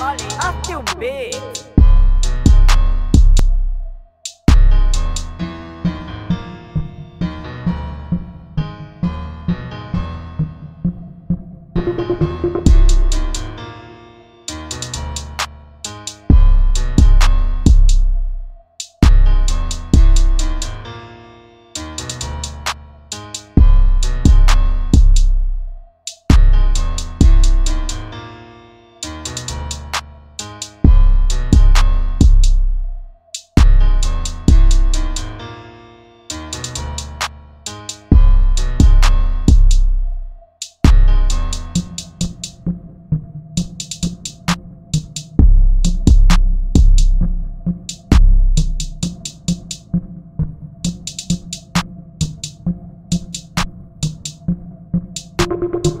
Ollie até o beat. Thank you